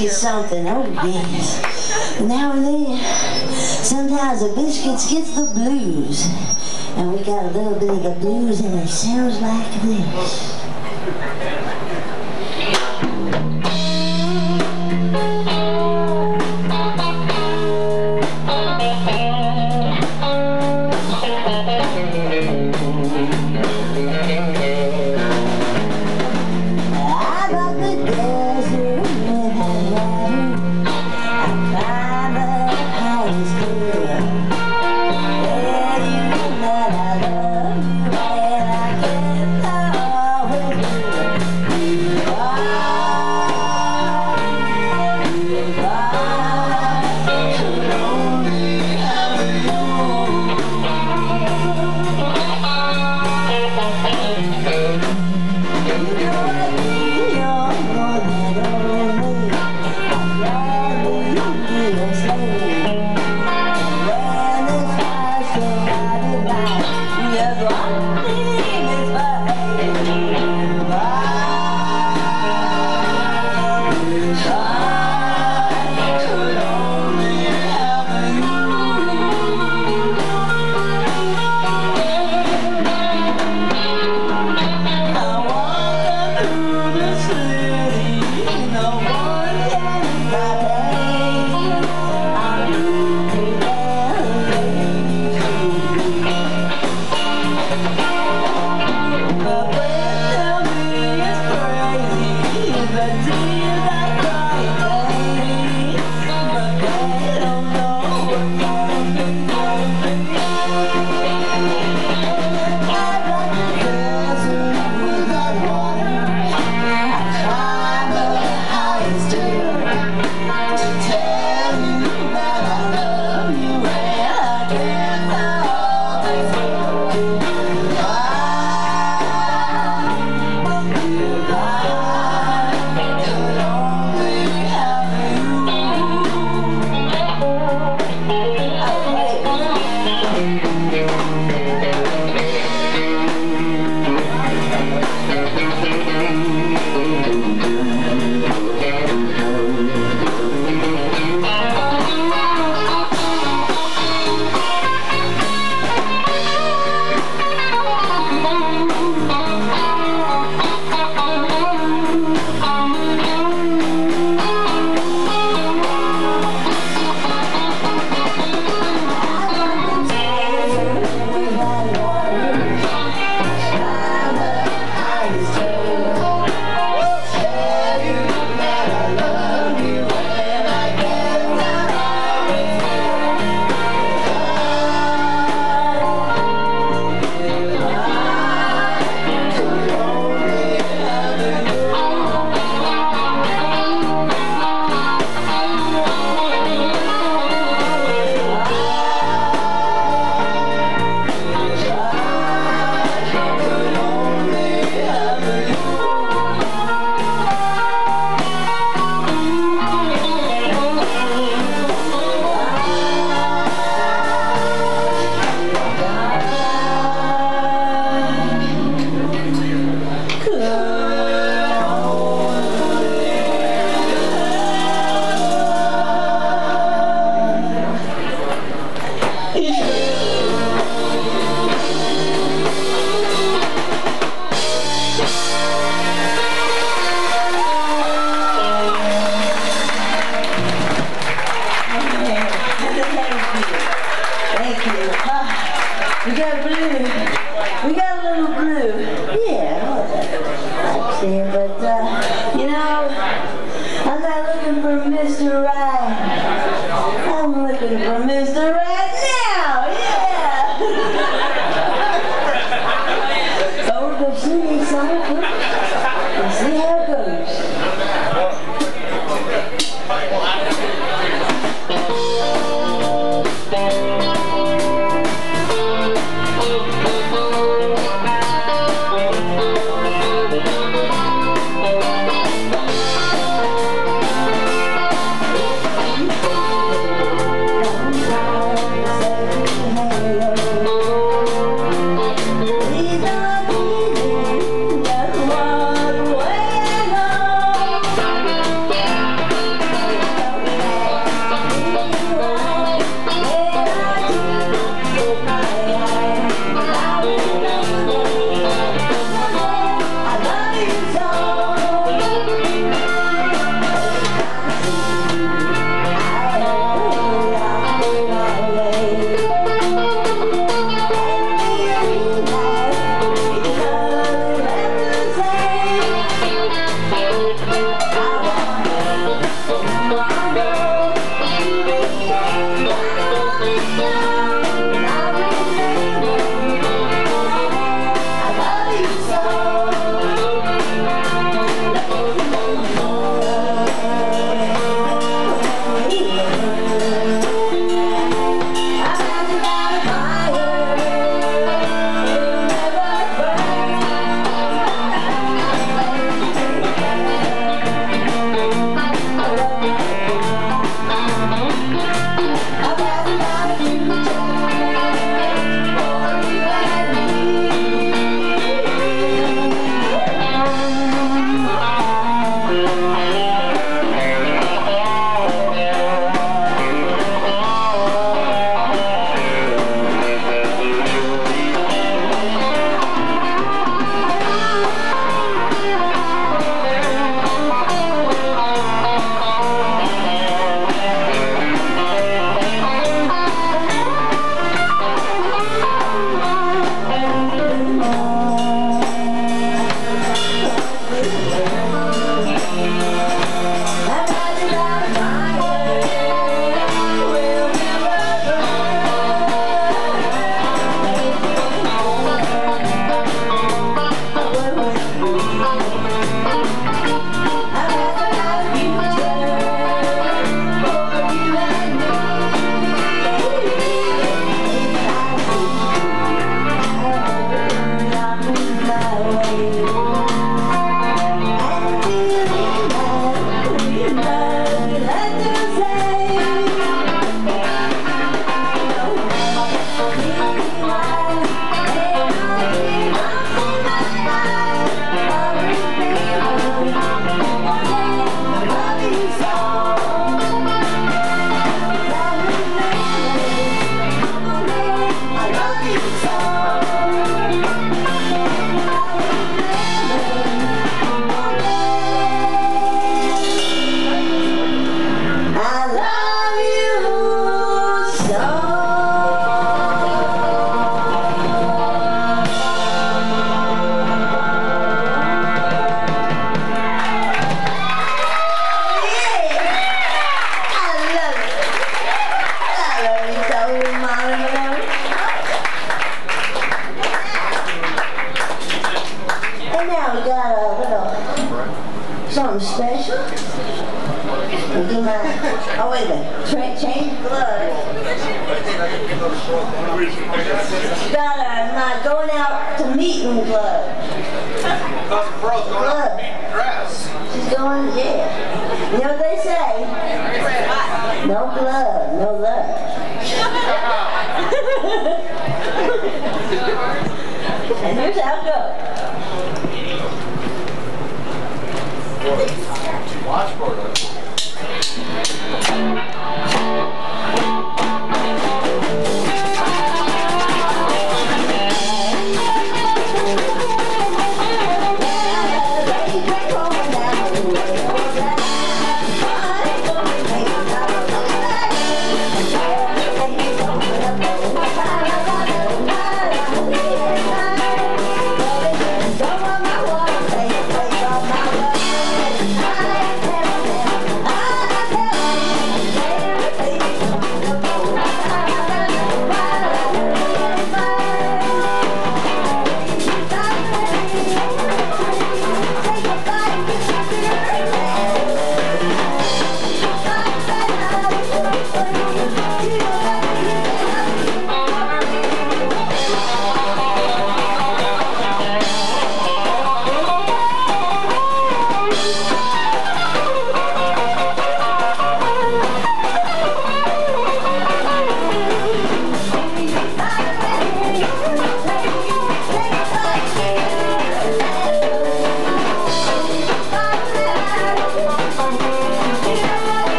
biscuit something, oh, oatmeal. Now and then, sometimes the biscuits gets the blues. And we got a little bit of the blues and it sounds like this.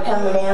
Alhamdulillah.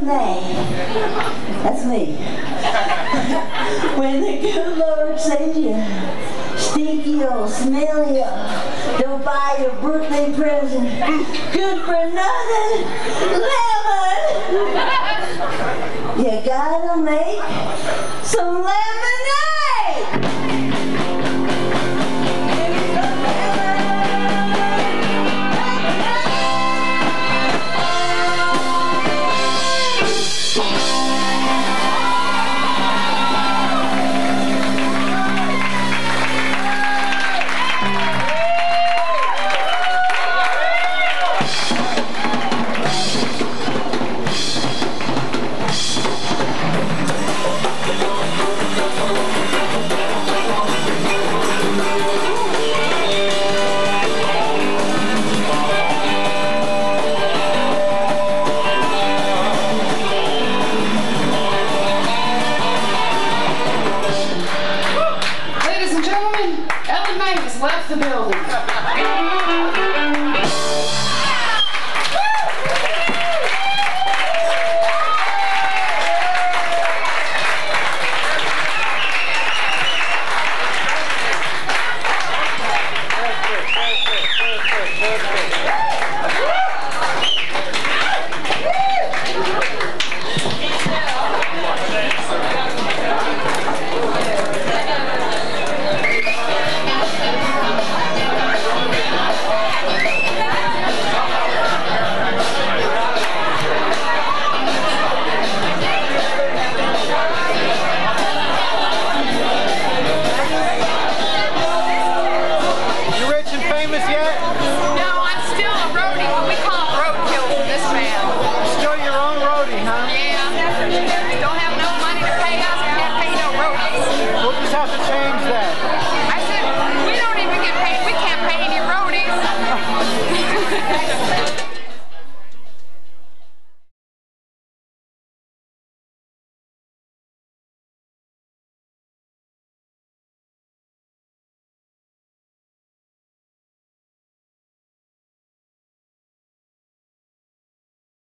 they. That's me. when the good Lord sends you stinky old, smelly old, don't buy your birthday present, good for nothing, lemon. You gotta make some lemon